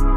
We'll